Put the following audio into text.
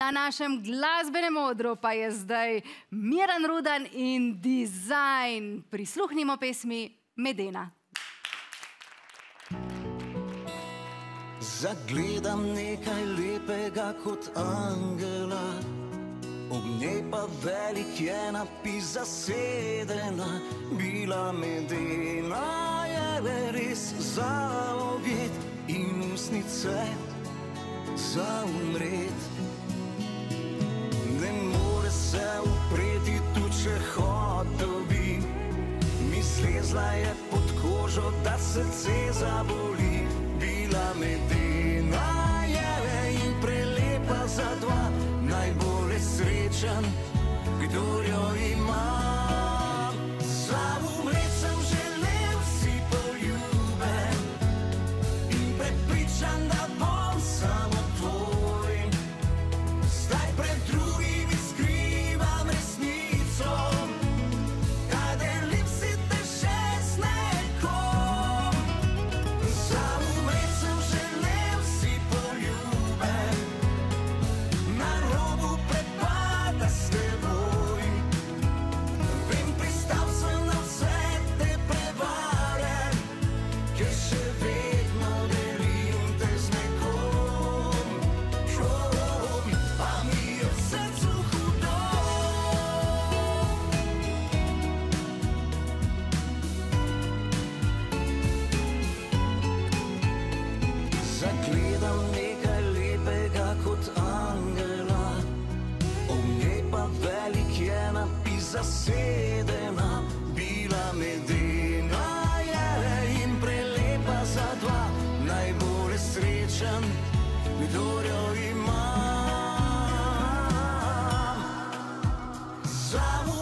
Na našem glasbenem odru pa je zdaj Miran Rudan in dizajn. Prisluhnimo pesmi Medena. Zagledam nekaj lepega kot angela, ob njej pa velik je napis zasedena, bila medena je le res za objet in usnice za umret. Se upreti tu, če hotel bi, mi slezla je pod kožo, da srce zaboli, bila medena je in prelepa za dva, najbolj srečen. sem nekaj lepega kot angela, ob njej pa velik je napis zasedena, bila medena je in prelepa za dva, najbolj srečen, kdor jo ima. Samo